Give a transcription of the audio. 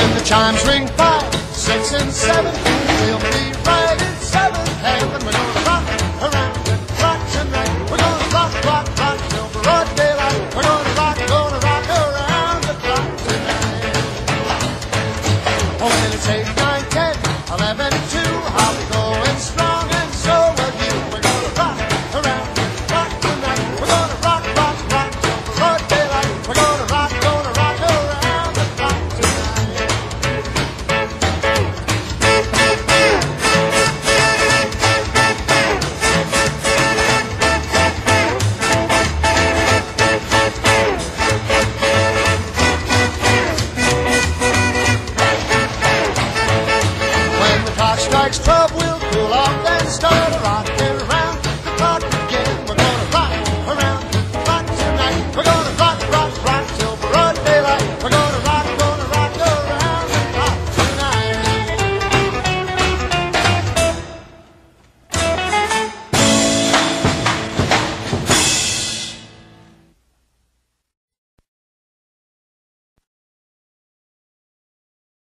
When the chimes ring five, six, and seven, we'll be strikes 12 will cool off and start.